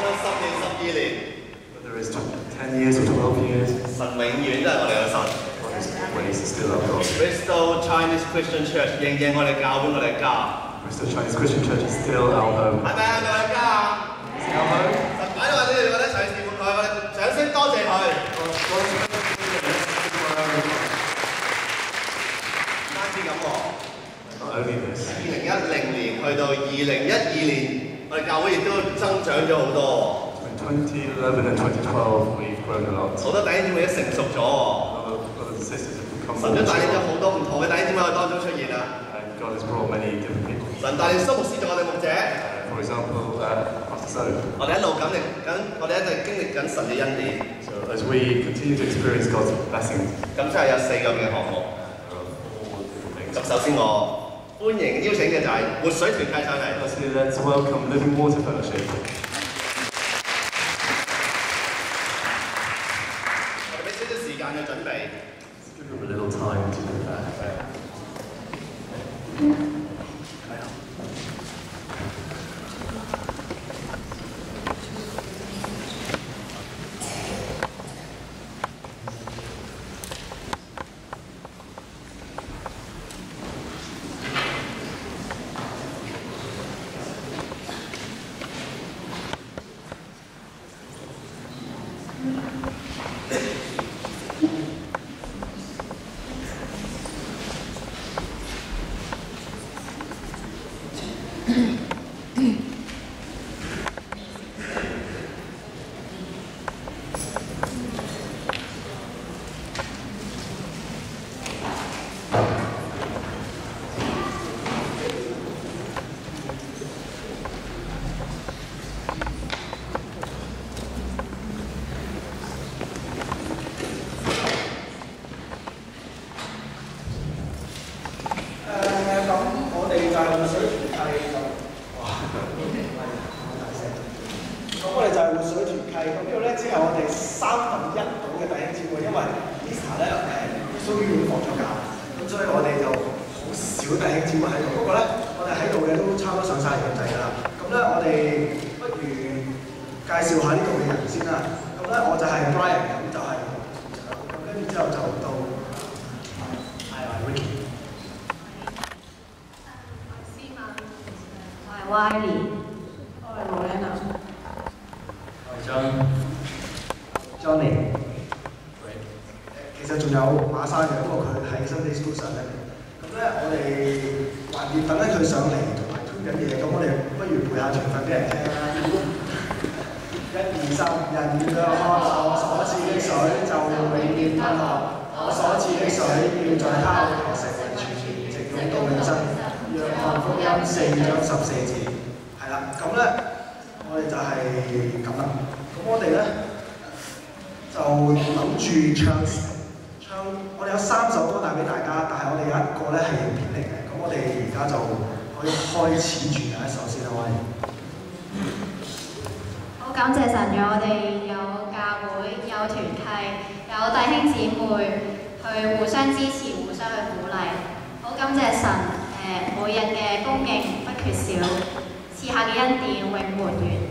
十年、十二年， Whether it's 10 years or 12 years, 神永远都系我哋嘅神。 God is ways is still our God. Bristol Chinese Christian Church 仍然系我哋教会我哋嘅家， Bristol Chinese Christian Church is still our home. 系咪啊？我哋嘅家啊！ Is it our home? 神摆到我哋我哋一齐侍奉佢，我哋掌声多谢佢。 God, God is faithful. 唔单止咁喎， Not only this, 二零一零年去到二零一二年， 我哋教会亦都增长咗好多in 2011 and 2012, we've grown a lot. 喎，好多弟兄姊妹都成熟咗喎。 A lot of brothers and sisters have become 神 more 都带领咗 mature, 好多唔同嘅弟兄姊妹喺当中出现啦。 and God has brought many different people. 神带领苏牧师做我哋牧者， Uh, for example, uh, Pastor So. 我哋一路经历紧，我哋一直经历紧神嘅恩典。 So as we continue to experience God's blessings, 咁真系有四个嘅项目。 there are all different things. 咁首先我 欢迎邀请嘅就係活水团介绍嚟。Let's welcome Living Water Fellowship. 会去互相支持、互相去鼓励。好感谢神誒、每日嘅供應不缺少，賜下嘅恩典永沒完。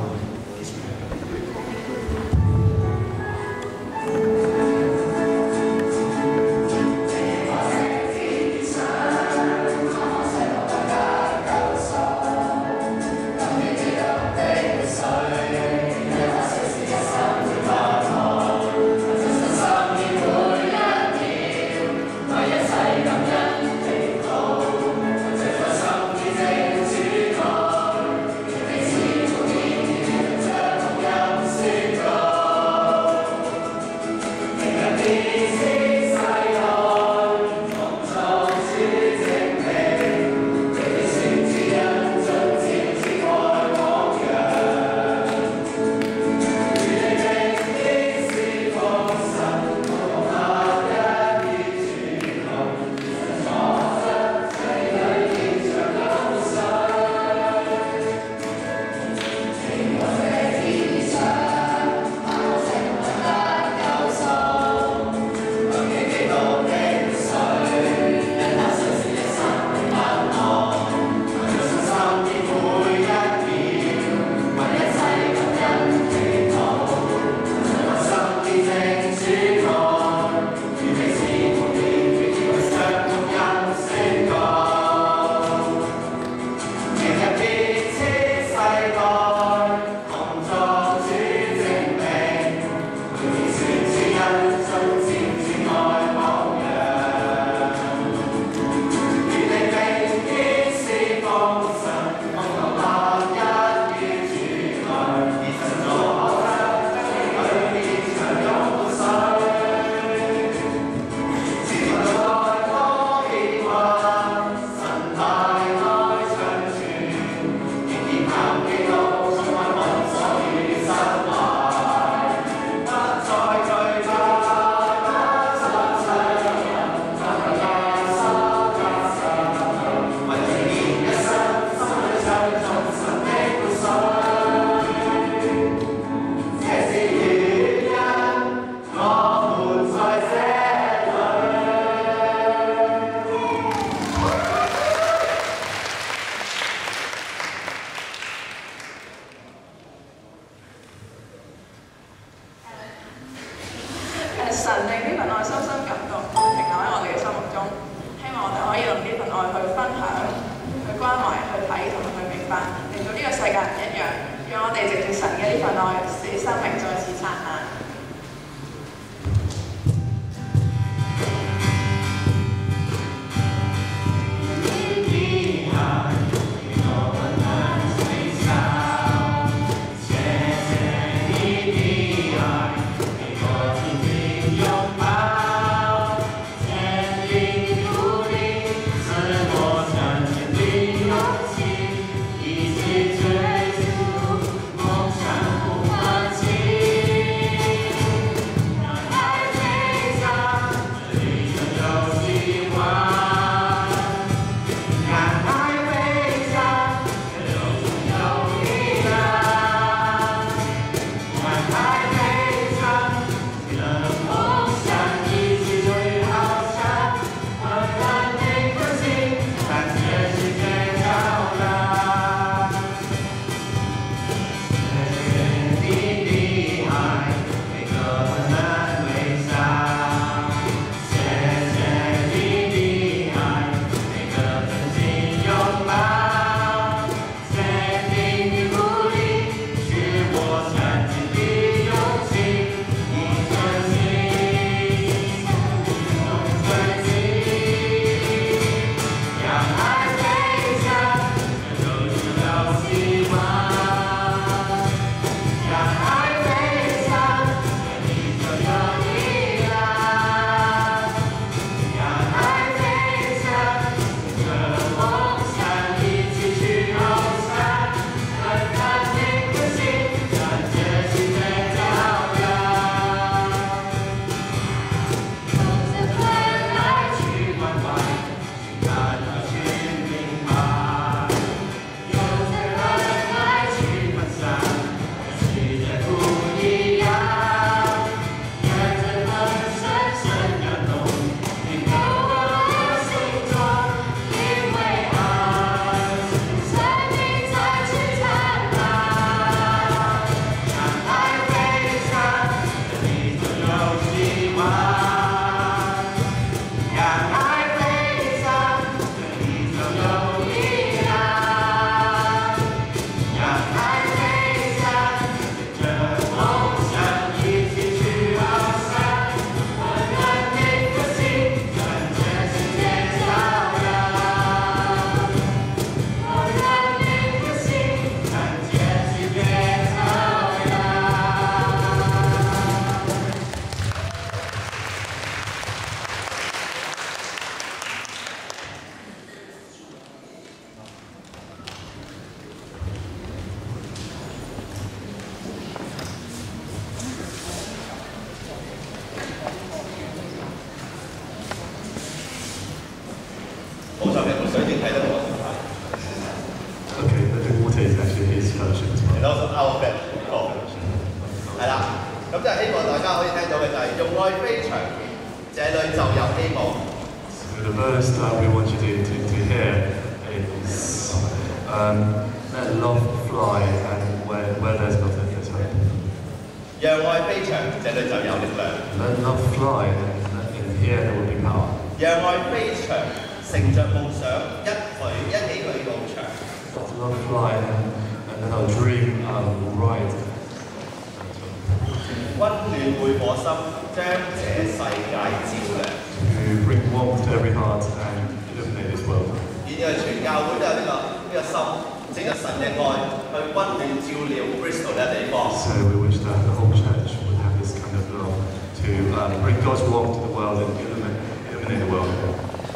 暖照亮 Bristol 呢个地方。 So we wish that the whole church would have this kind of love to um, bring God's warmth to the world and illuminate, illuminate the world.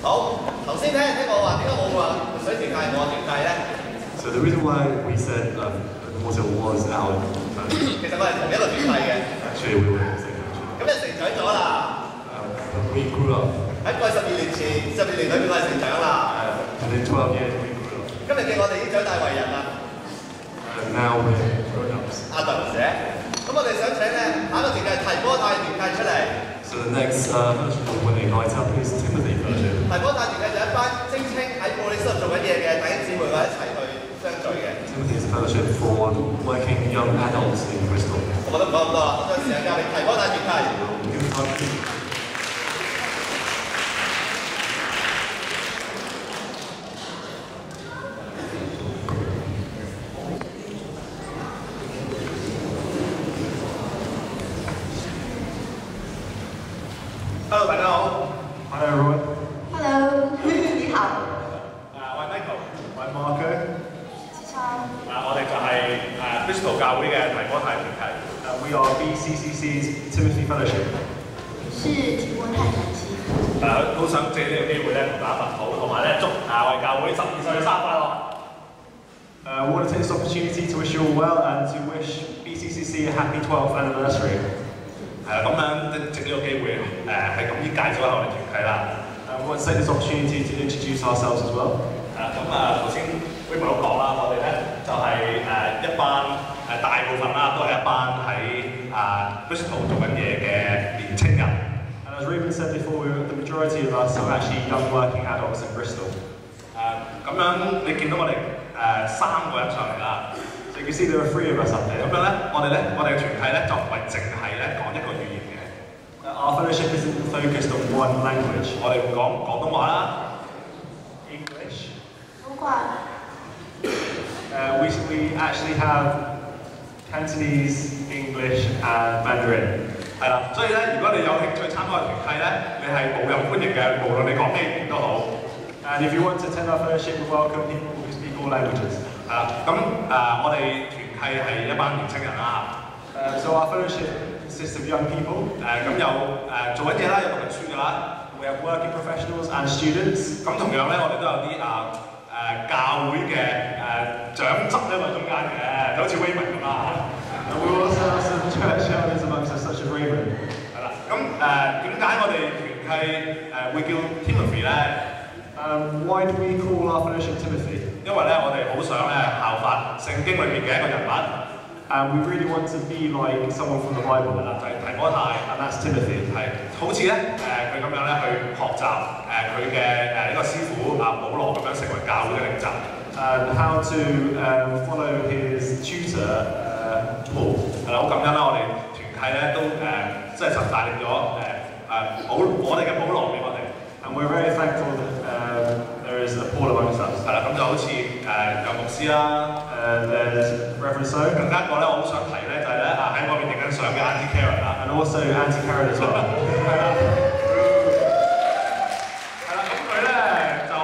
好，头先听听我话点解我会话水团契系我团契咧？ So the reason why we said um, that water was our church, 其实我系同一个团契嘅， actually we were in the same church. 咁你成长咗啦。 Um, but we grew up. 喺过去十二年前，十二年里边我系成长啦。 Uh, within 12 years we grew up. 今日嘅我哋已经长大为人啦。 And now we're grown-ups. 阿特姐，咁我哋想請咧下一個團嘅提波帶團契出嚟。So the next uh, up is Timothy Fellowship. 提波帶團契就係一班精青喺布里斯做緊嘢嘅弟兄姊妹，我一齊去相聚嘅。Timothy is a fellowship for working young adults in Bristol. 我覺得唔講咁多啦，我將時間交俾提波帶團契。啊 Bristol 做紧嘢嘅年青人。 And as Ruben said before, we the majority of us are actually young working adults in Bristol. 诶咁样你见到我哋诶三个人上嚟啦。 So you can see there are three of us up 咁 here. 样咧，我哋咧，我哋嘅团契咧就唔系净系咧讲一个语言嘅， Uh, our fellowship isn't focused on one language. 我哋会讲广东话啦， English. 不管 Uh, we, we actually have Cantonese, English, and Mandarin. 系啦。所以咧，如果你有兴趣参加团契咧，你系无任欢迎嘅，无论你讲咩语言都好。 And if you want to attend our fellowship, we welcome people who speak all languages. 系啦，咁诶、我哋团契系一班年青人啦， Uh, so our fellowship consists of young people. 诶、咁有诶、做紧嘢啦，有读紧书㗎啦。 We have working professionals and students. 咁同样咧，我哋都有啲啊 誒教會嘅誒、長執喺中間嘅，就好似 Raymond 咁啦。And we also have church elders amongst us, such as Raymond. 係啦，咁誒點解我哋團契誒、會叫 Timothy 咧？Um, why do we call our fellowship Timothy? 因為咧，我哋好想咧效法聖經裏邊嘅一個人物，And we really want to be like someone from the Bible, 係啦，就係提摩太，and that's Timothy. 係好似咧誒佢咁樣咧去學習誒佢嘅誒呢個師傅啊保羅咁樣成為教會嘅領袖。And how to um, follow his tutor, uh, Paul. 係啦，好感恩啦！我哋團契咧都誒，即係神帶領咗誒誒保我哋嘅保羅俾我哋。And we're very thankful that um, there is a Paul amongst us. 係啦，咁就好似誒有牧師啦，And there's Reverend So, 更加一個咧，我好想提咧就係咧啊喺我邊影緊相嘅 Auntie Karen 啦。and also Auntie Karen as well. 系啦，系啦，咁佢咧就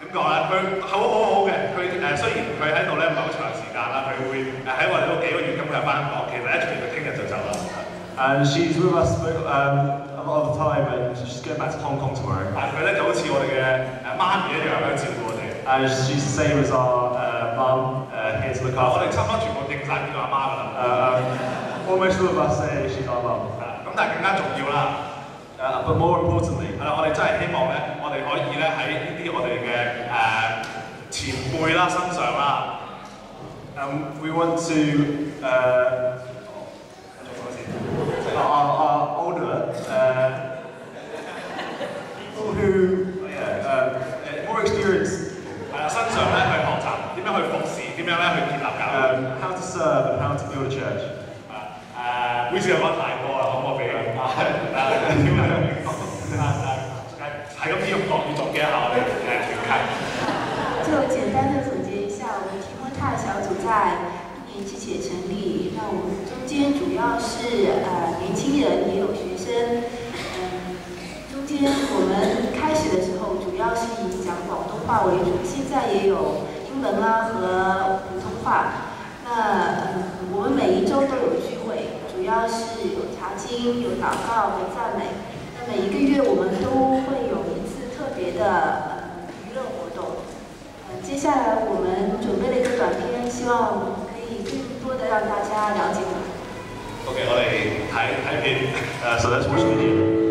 点讲咧？佢好好好嘅，佢诶虽然佢喺度咧唔系好长时间啦，佢会诶喺我哋嗰几个月咁佢又翻港，其实一出嚟佢听日就走啦。 And she's with us um, a lot of the time, and she's going back to Hong Kong tomorrow. 但系佢咧就好似我哋嘅诶妈咪一样咁样照顾我哋。 And she's the same as our uh, mum uh, here to look 我哋 after. 差唔多全部认晒边个阿妈㗎啦。 Uh, um, almost all of us say she's our mum. 系啦咁但系更加重要啦， Uh, but more importantly, 系啦，我哋真系希望咧，我哋可以咧喺呢啲我哋嘅诶前辈啦身上啦， um, we want to. Uh, are, are older, uh, people who, yeah, uh, more experienced 系啦，身上咧去学习点样去服侍，点样咧去建立教会。 um, how to serve and how to build a church. 诶，每次又讲太多 啊？就简单的总结一下，我们提摩太小组在一年之前成立，那我们中间主要是呃年轻人，也有学生。嗯，中间我们开始的时候主要是以讲广东话为主，现在也有英文啊和普通话。那嗯，我们每一周都有聚会，主要是有查经、有祷告有赞美。那每一个月我们都会有一次特别的呃娱乐活动。呃，接下来我们准备了一个短片，希望可以更多的让大家了解我们。OK，我哋睇睇片，呃，实在是不容易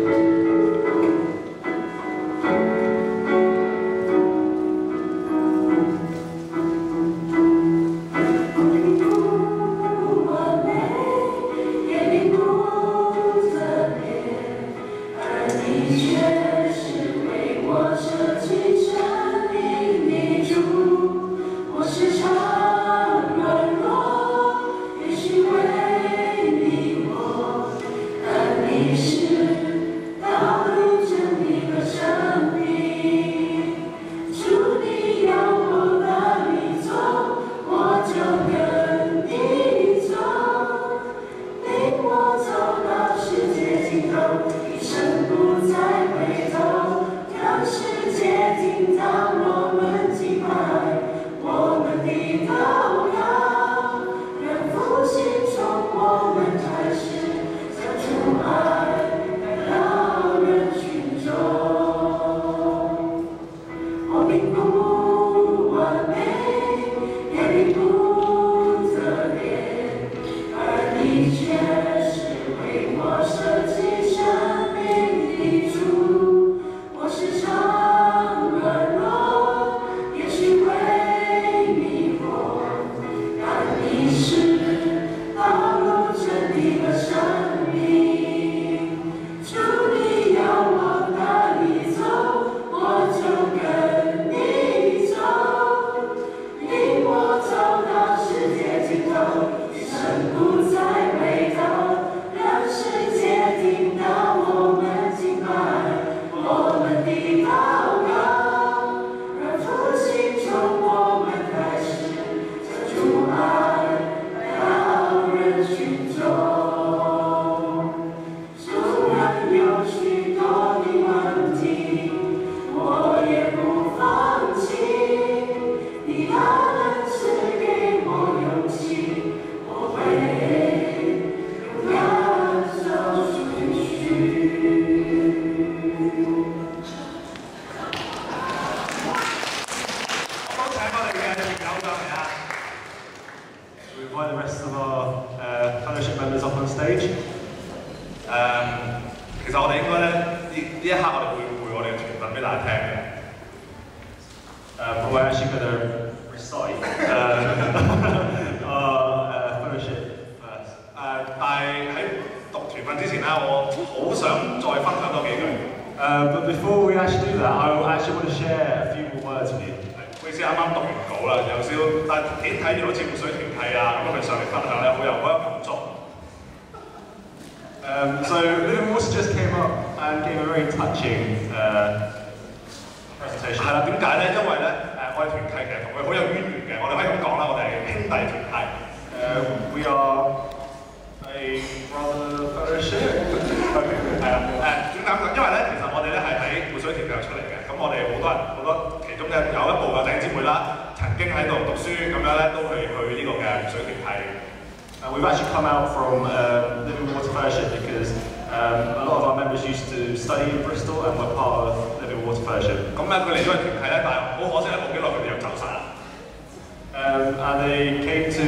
they came to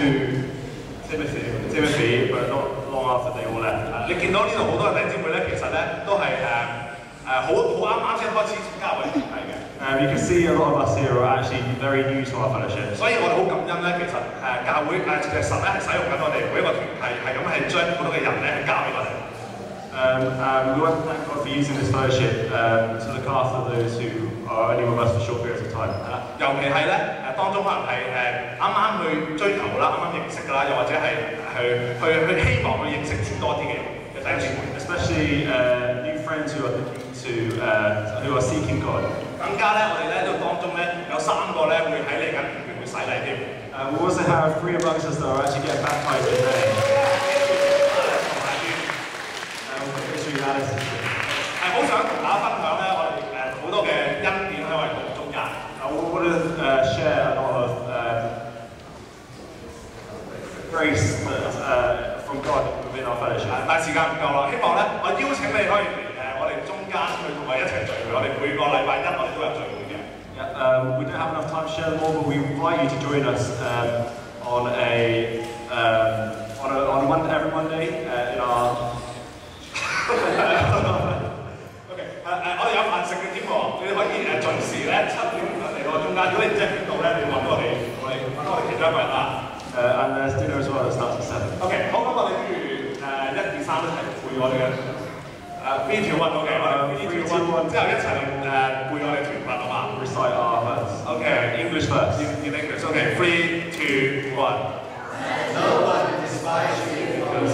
Timothy, Timothy, but not long after they all left. 你見到呢度好多嘅弟兄姊妹咧，其實咧都係誒誒好好啱啱先開始加入我哋團體嘅。Um, you can see a lot of us here are actually very new to our fellowship. 所以我哋好感恩咧，其實誒教會誒其實神咧係使用緊我哋每一個團體，係咁係將好多嘅人咧係交俾我哋。Um, and we want to thank God for using this fellowship um, to look after those who are only with us for short periods of time. 係啦，尤其係咧誒，當中可能係誒啱啱去追求啦，啱啱認識㗎啦，又或者係去去去希望去認識主多啲嘅嘅弟兄姊妹。Especially uh, new friends who are looking to, uh, who are seeking God. 更加咧，我哋咧呢度當中咧有三個咧會喺嚟緊片段會洗禮添。Uh, we also have three amongst us that are actually getting baptized today 同埋啲 Uh, we've got Israel Alice. 係好想同大家分享咧，我哋誒好多嘅恩典喺我哋中間。Uh, we want to uh, share a lot of um, grace uh, from God within our fellowship. 但係時間唔夠啦，希望咧我邀請你可以嚟誒我哋中間去同我一齊聚會。我哋每個禮拜一我哋都有聚會嘅。Yeah, um, we don't have enough time to share them all, but we invite you to join us um, on a um, on a on a Monday, every Monday uh, in our. OK，誒誒，我哋有飯食嘅添喎，你哋可以誒準時咧七點嚟到中間。如果你唔知喺邊度咧，你揾我哋，我哋揾我哋其中一個人啦。Uh, and there's dinner as well that starts at seven. OK，好，咁我哋不如诶一二三一齐背我哋嘅诶 three two one OK，我哋 three two one 之后一齐诶背我哋团文好嘛 Recite our verse. Okay. English first. In in English OK three two one。 No one despise you because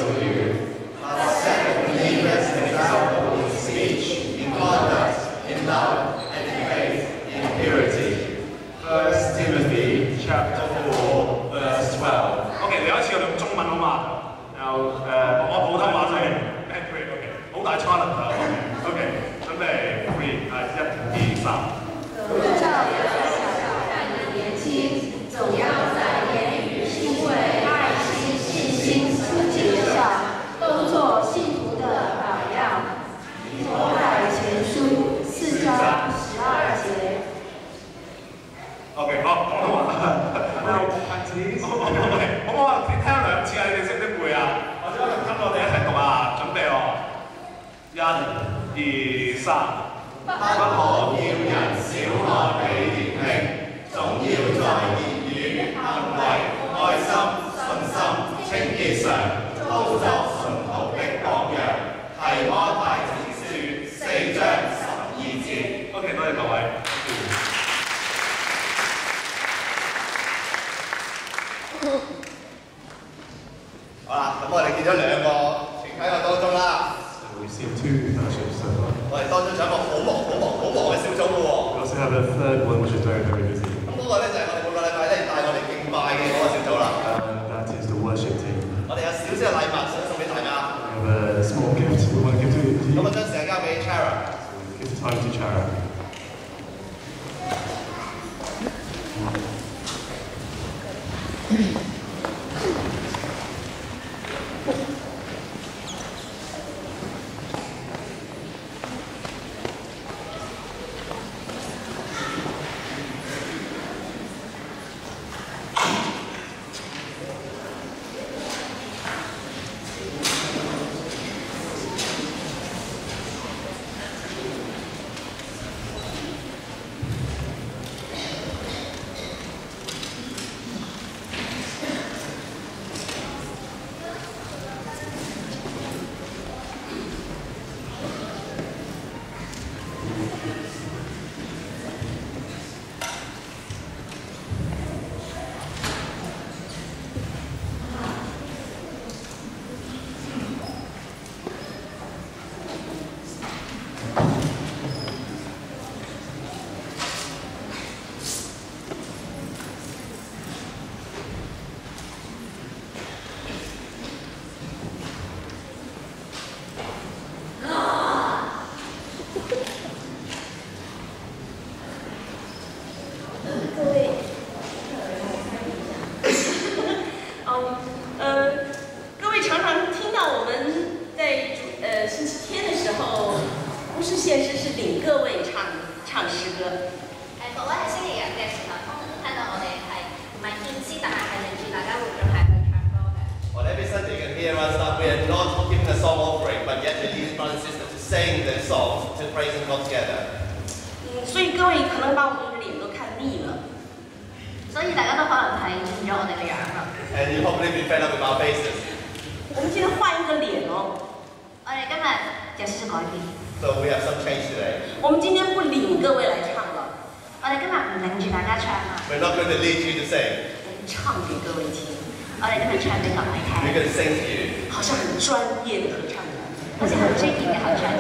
改變，So we have some change today. 我们今天不领各位来唱了，我哋今日唔領住大家唱啊，We're not going to lead you to sing. 我们唱给各位听，我哋今日唱俾各位 We're，going to sing to you. 好像很专业的合唱人，好似好專業嘅合唱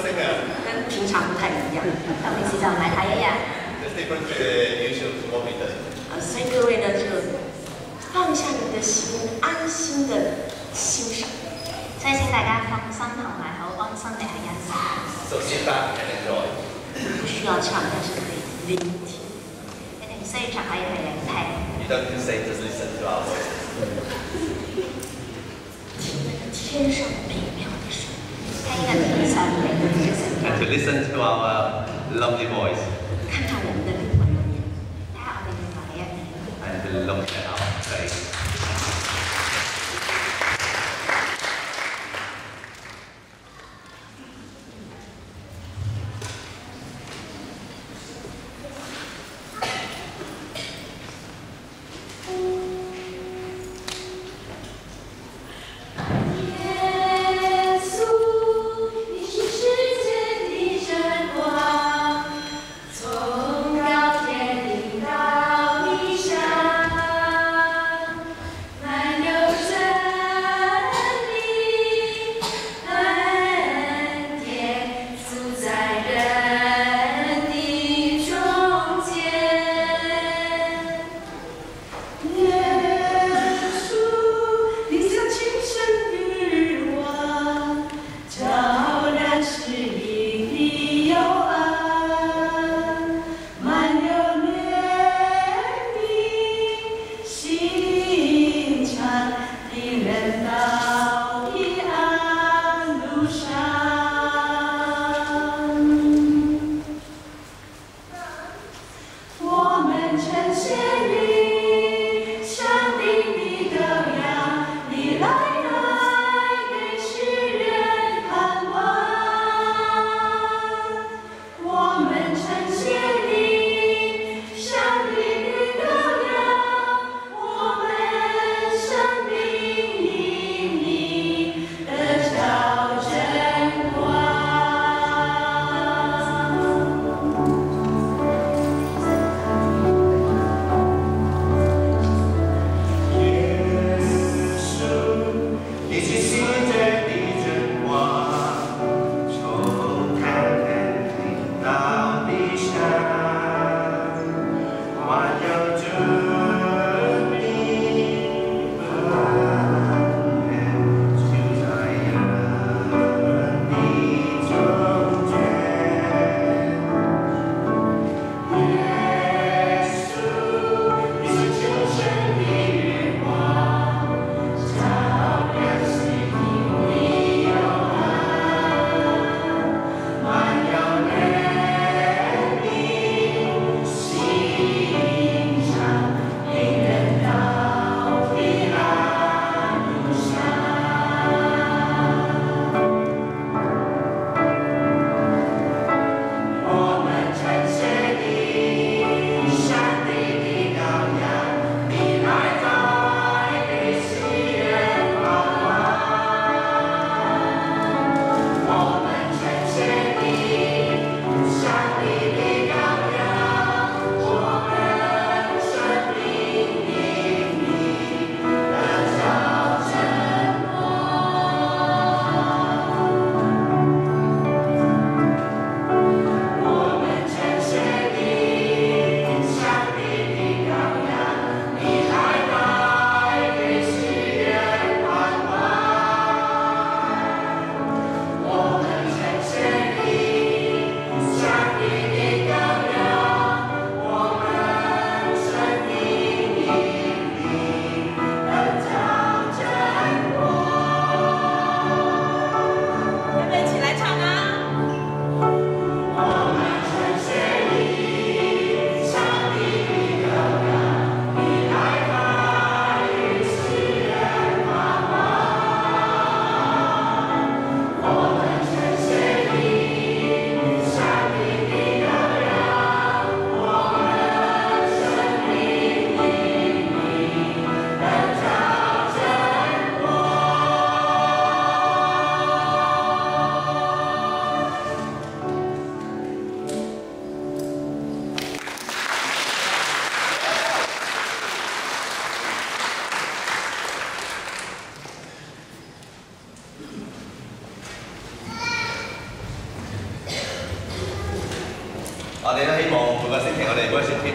singer. 跟平常不太一样。同平時就唔係太一樣。It's different to the usual to what we do. 啊，所以各位呢就放下你的心，安心的欣賞。所以請大家放心同埋好 安心地去欣赏， So sit back and enjoy. 不需要唱，但是可以聆听。你哋唔需要就可以去聆听， You don't have to sing, just listen to our voices. 听那个天上美妙的声音。听紧天上美妙嘅声 And 音， to listen to our lovely voice 看看我们的另外一面。睇下我哋另外嘅一面。 and to look at our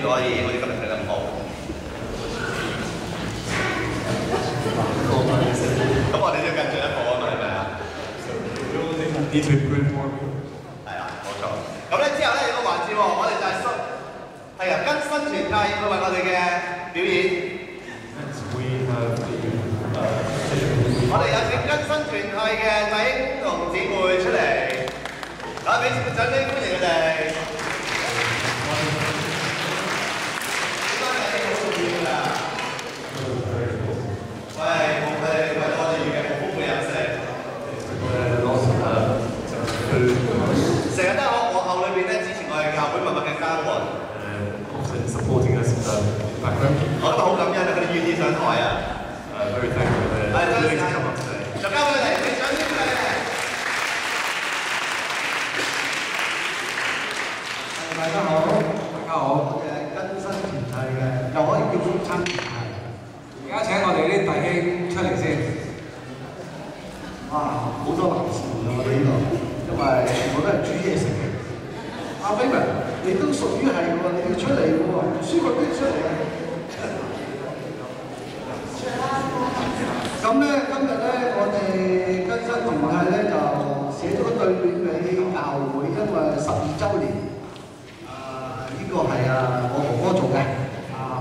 可以，我哋今日睇得唔好。咁我哋都跟進一步啊嘛，係咪啊？係啊，冇錯。咁咧之後咧有個環節喎，我哋就係新係由跟新團契去為我哋嘅表演。我哋有請跟新團契嘅弟兄同姊妹出嚟，嗱，俾掌聲歡迎佢哋。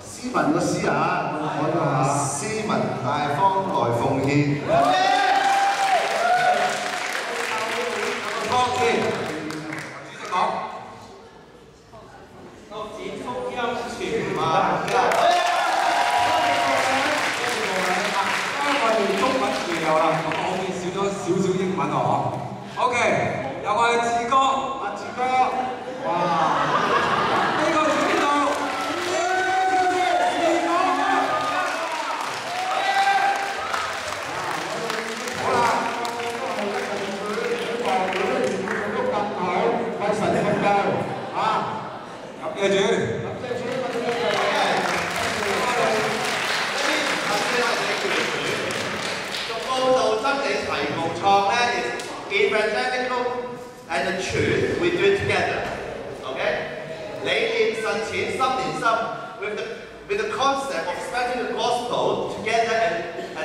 斯文個斯啊，我斯文大方來奉獻。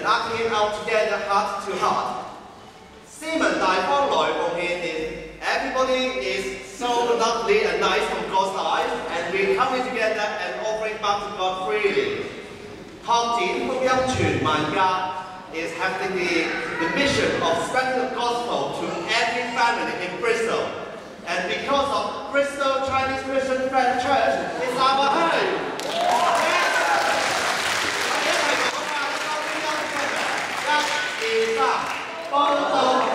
that came out together heart to heart. Simon I follow from him is everybody is so lovely and nice from God's life, and we come together and offering back to God freely. Học tín phúc âm truyền mạnh ca is having the, the mission of spreading the gospel to every family in Bristol. And because of Bristol Chinese Christian Friend Church, it's our home. Fala, Paulo!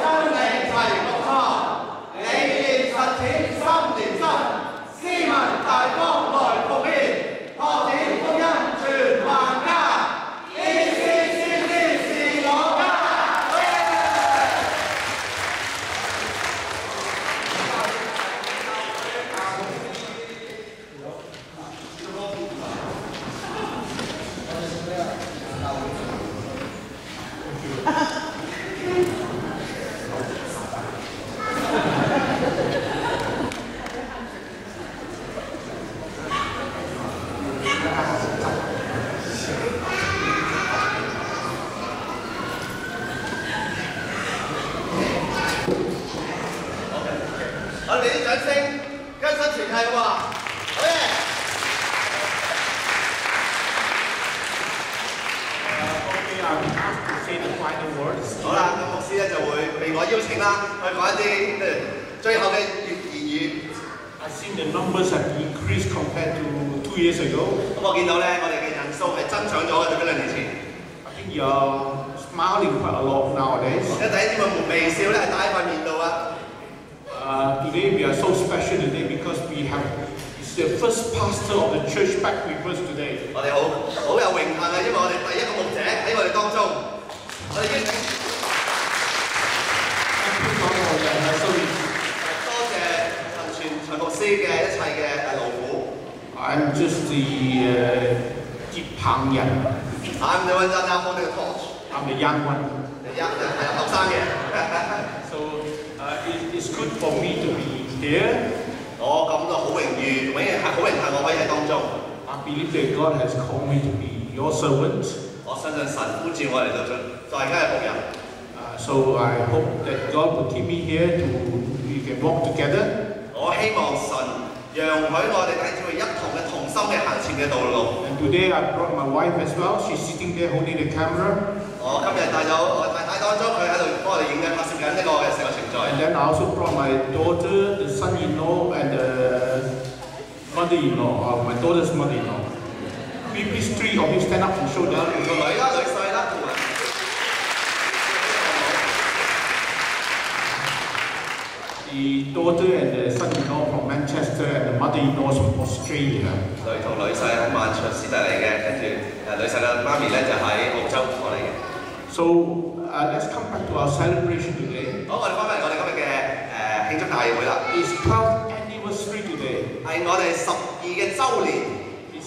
called me to be your servant. 我相信神呼召我嚟到做在家嘅仆人。 Uh, so I hope that God will keep me here to we can walk together. 我希望神让许我哋弟兄姊妹一同嘅同心嘅行前嘅道路。 And today I brought my wife as well. She's sitting there holding the camera. 我今日带咗我太太当中，佢喺度帮我哋影紧拍摄紧呢个嘅成个程序。 And then I also brought my daughter, the son-in-law, and the mother-in-law, uh, my daughter's mother-in-law. Please, please three of you stand up and show them. 个女啦、女婿啦，同埋 The daughter and the son-in-law from Manchester, and the mother-in-law is from Australia. 女同女婿喺曼卓士得嚟嘅，跟住诶女婿嘅妈咪咧就喺澳洲过嚟嘅。 So uh, let's come back to our celebration today. 好，我哋翻返嚟我哋今日嘅诶庆祝大会啦， It's 12th anniversary today. 系我哋十二嘅周年，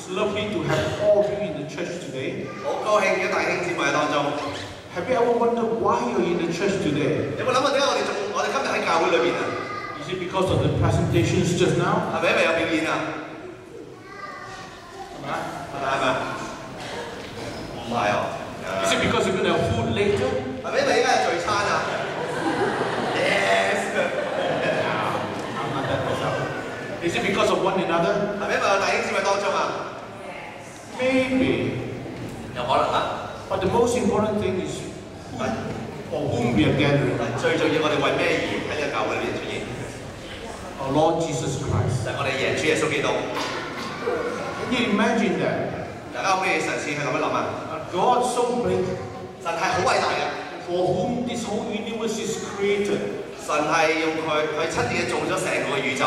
It's lovely to have all of you in the church today. 好高兴见到弟兄姊妹喺当中。 Have you ever wondered why you're in the church today? 有冇谂过点解我哋仲我哋今日喺教会里边啊？ Is it because of the presentations just now? 系咪因为有表演啊？系咪啊？系咪系咪？唔系啊。 Is it because you're going to have food later? 系咪因为依家系聚餐啊？Yes。 Is it because of one another? 系咪因为有弟兄姊妹当中啊？ Maybe. 有可能啊。 But the most important thing is who, for whom we are gathering. 最重要，我哋为咩而喺呢个教会里边出现？ Our Lord Jesus Christ. 就系我哋赢主耶稣基督。 Can you imagine that? 大家可唔可以尝试去谂一谂啊？ A God so big 神系好伟大嘅， for whom this whole universe is created. 神系用佢佢亲自嘅做咗成个宇宙，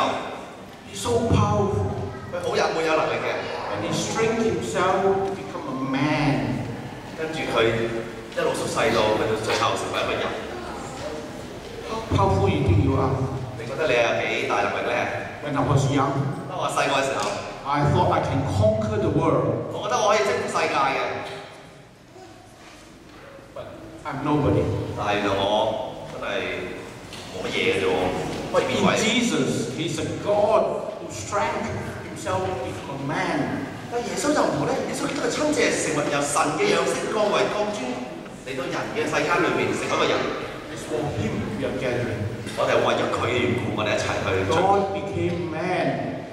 He's so powerful. 佢好有满有能力嘅。 And He strengthened Himself to become a man. 跟住佢一路缩细到去到最后成为一个人。 How powerful you think you are? 你觉得你有几大能力咧？ When I was young, 当我细个嘅时候， I thought I can conquer the world. 我觉得我可以征服世界嘅， I'm nobody. 但系原来我真系冇乜嘢嘅啫喎，可以变 In 为。 Jesus, He's a God who strengthened To become a man. 但耶穌就唔同咧，耶穌基督係親自係成為由神嘅樣式降為降尊嚟到人嘅世間裏面成為一個人。It's for Him we are gathering. 我哋係為咗佢嘅緣故，我哋一齊去出。God became man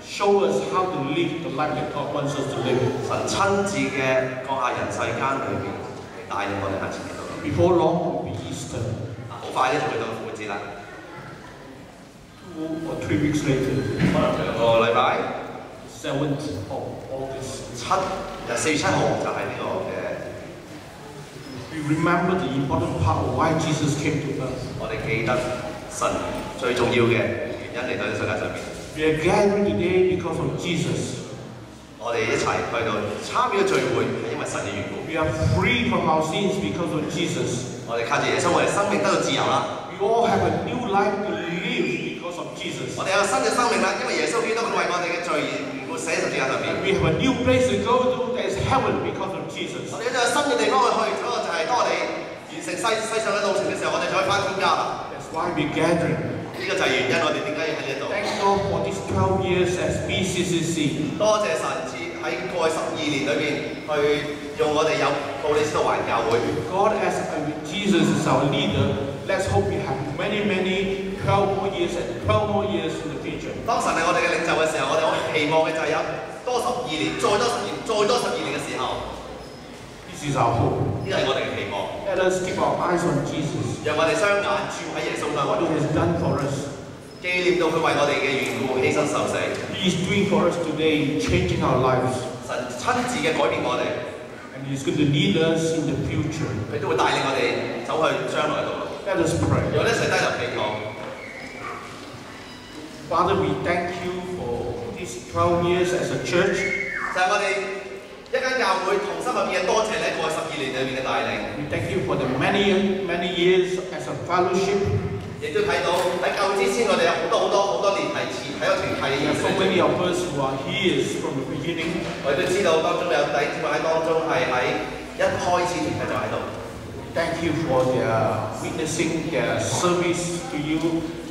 to show us how to live the life that God wants us to live. 神親自嘅降下人世間裏邊，嚟到帶領我哋行前嘅道路。Before long will be Easter. 好快咧就去到復活節啦，Two or three weeks later, 可能两个礼拜， 7th of August. 七日四月七号就系呢个嘅， We remember the important part of why Jesus came to earth. 我哋记得神最重要嘅原因嚟到呢个世界上面。 We are gathering today because of Jesus. 我哋一齐去到参与嘅聚会系因为神嘅缘故。 We are free from our sins because of Jesus. 我哋靠住耶稣，我哋生命得到自由啦。 We all have a new life to live because of Jesus. 我哋有新嘅生命啦，因為耶穌基督佢為我哋嘅罪而緣故死喺十字架上面。We have a new place to go to that is heaven because of Jesus. 我哋有新嘅地方去去，嗰個就係當我哋完成世世上嘅路程嘅時候，我哋就可以翻天家啦。That's why we're gathering. 呢個就係原因，我哋點解要喺呢度。Thank God for these 12 years as BCCC. 多謝神賜喺過去十二年裏邊，去用我哋有布里斯托環教會。God as uh, Jesus is our leader. Let's hope we have many, many 12 more years and 12 more years in the future. 當神係我哋嘅領袖嘅時候，我哋好期望嘅就係有多十二年，再多十年，再多十二年嘅時候，This is our hope. 呢個係我哋嘅期望。Let us keep our eyes on Jesus. 讓我哋雙眼注喺耶穌上，What he has done for us. 紀念到佢為我哋嘅緣故犧牲受死。He is doing for us today, changing our lives. 神親自嘅改變我哋，And He's going to lead us in the future. 佢都會帶領我哋走去將來嘅道路。Let us pray. 讓我哋一齊低頭祈禱。Father, we thank you for these 12 years as a church. 就系我哋一间教会同心合意嘅，多谢你喺过去十二年里面嘅带领， We thank you for the many, many years as a fellowship. 亦都睇到喺教会之前，我哋有好多好多好多年提前喺个团契 There are so many of us who are here from the beginning. 我哋都知道当中有弟兄姊妹喺当中系喺一开始团契就喺度。 Thank you for their witnessing their service to you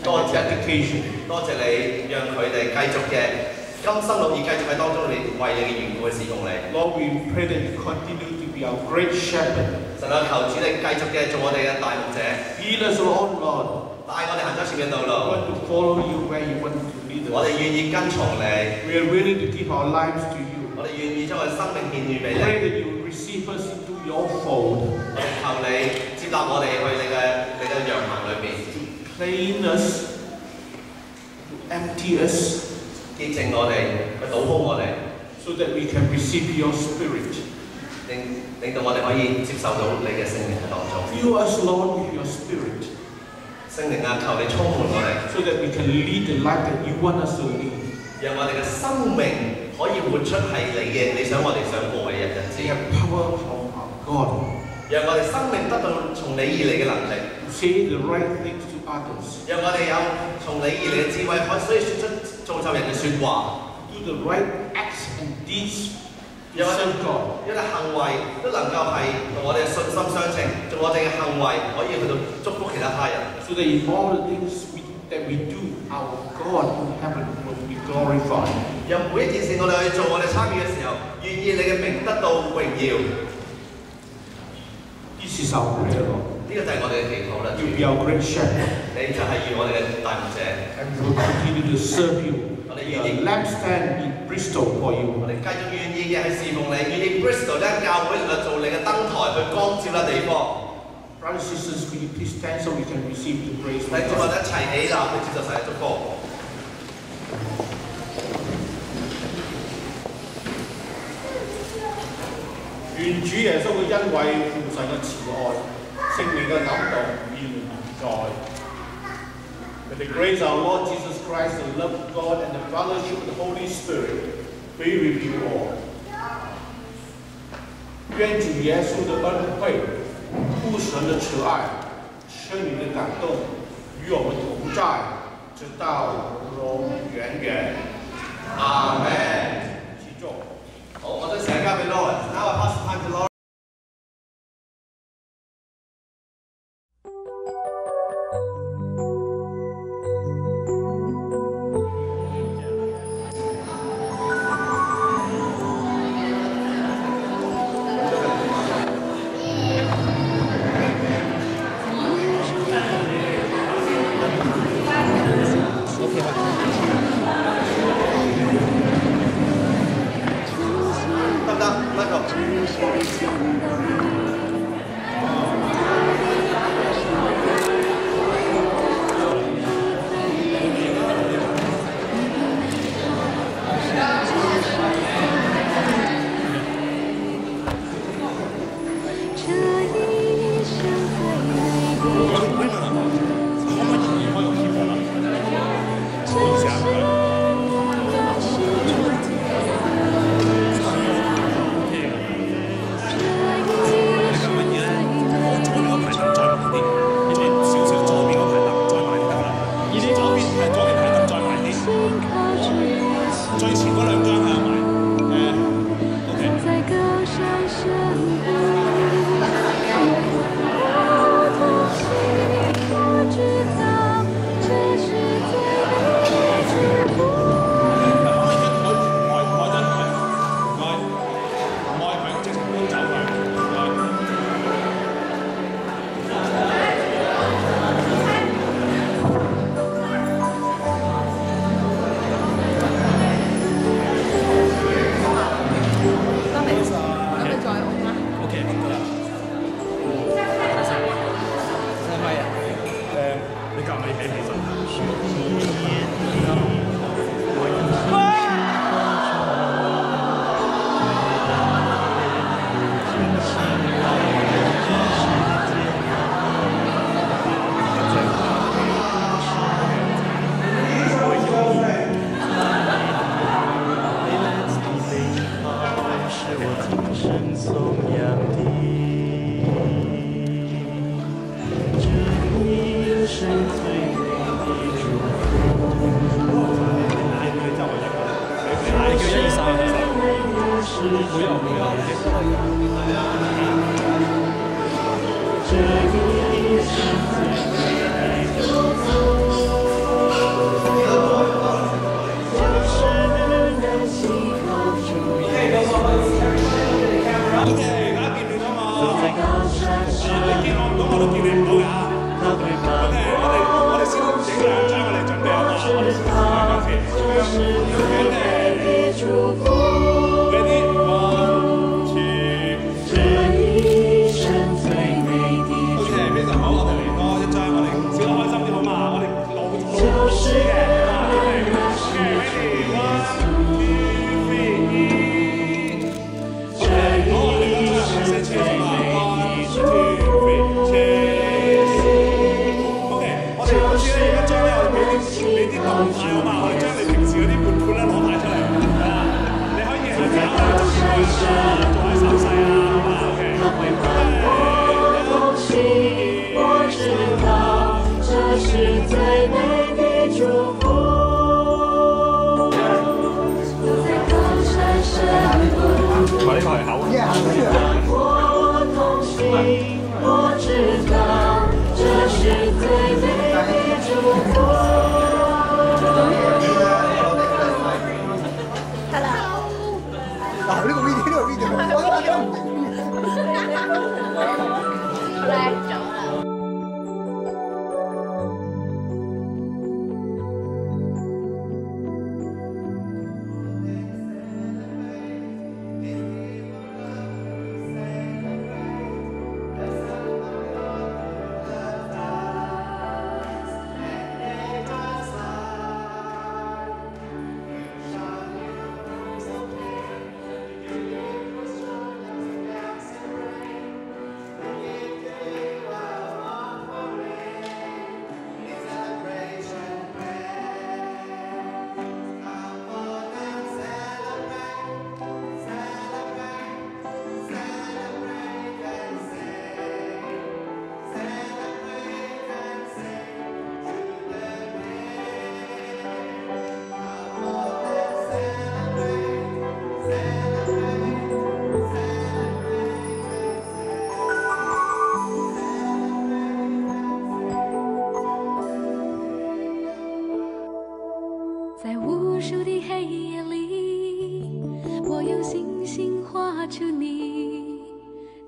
and their dedication. 多谢你，让佢哋继续嘅甘心乐意继续喺当中里为你嘅缘故去侍奉你。 Lord, we pray that you continue to be our great shepherd. 神啊，求主你继续嘅做我哋嘅大牧者， Lead us, Lord, Lord. 带我哋行咗前面道 We 路。 want to follow you where you want to lead 我哋 us. 愿意跟从你， We are willing to give our lives to you. 我哋愿意将我哋生命献予俾你。 Pray that you will receive us into your fold. 我哋求你接纳我哋去你嘅你嘅羊棚里边， Clean us, to empty us, 洁净我哋，去倒空我哋， so that we can receive your spirit. 令令到我哋可以接受到你嘅圣灵喺当中。 Fill us, Lord, with your spirit, 圣灵啊，求你充满我哋， so that we can lead the life that you want us to lead. 让我哋嘅生命可以活出系你嘅你想我哋想过嘅日日子 We。have power from our God 讓我哋生命得到從你而嚟嘅能力 say the right things to others, 讓我哋有從你而嚟嘅智慧，可以説出造就人嘅説話，do the right acts and deeds but- serve God. 因為行為都能夠係同我哋嘅信心相稱，做我哋嘅行為可以去到祝福其他他人。so that in all the things we, that we do, our God in heaven will be glorified. 讓每一件事我哋去做，我哋參與嘅時候，願意你嘅名得到榮耀，呢 This is our prayer, Lord. 個就係我哋嘅祈禱啦。You be our great shepherd, 你就係要我哋嘅大牧者，and we will continue to serve you. Be a lampstand in Bristol for you. 我哋繼續願意嘅係侍奉你，願意 Bristol 呢間教會能夠做你嘅燈台，去光照啦地方。Brothers and sisters, will you please stand so we can receive the grace 弟 from 兄姊妹 God? 一齊起立去接受神嘅祝福。願主耶穌嘅恩惠、父神嘅慈愛、聖靈嘅感動現在。May the grace of our Lord Jesus Christ, the love of God, and the fellowship of the Holy Spirit be with you all. 愿主耶稣的恩惠、父神的慈爱、圣灵的感动与我们同在，直到永远远。阿門。起坐。好，我將時間交俾 Lawrence。我是谁？我是谁？black.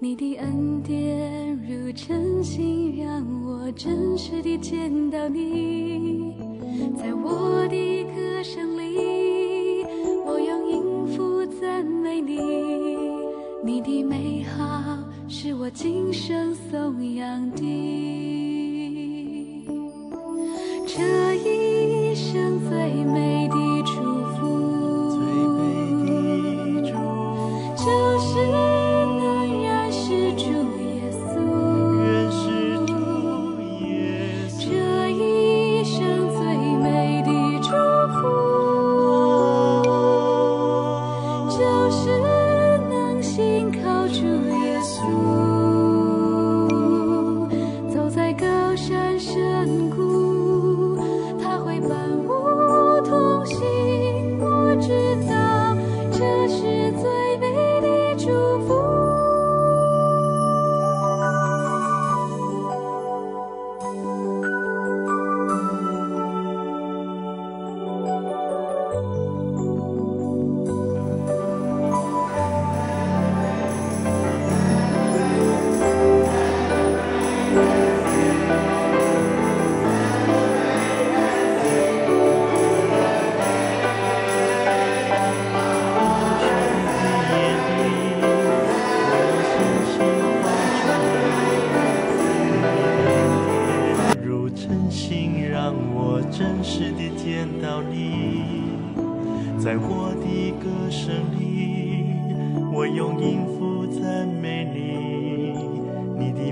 你的恩典如晨星，让我真实的见到你。在我的歌声里，我用音符赞美你。你的美好是我今生颂扬的。这。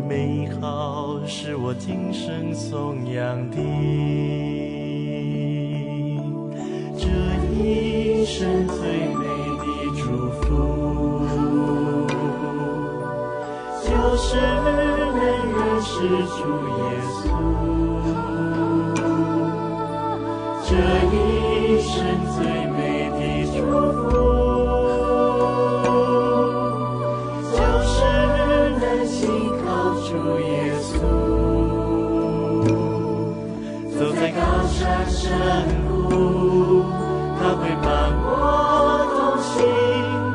美好是我今生颂扬的。这一生最美的祝福，就是能认识主耶稣。这一生最。山谷它会伴我同行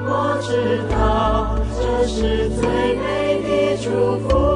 我知道这是最美的祝福。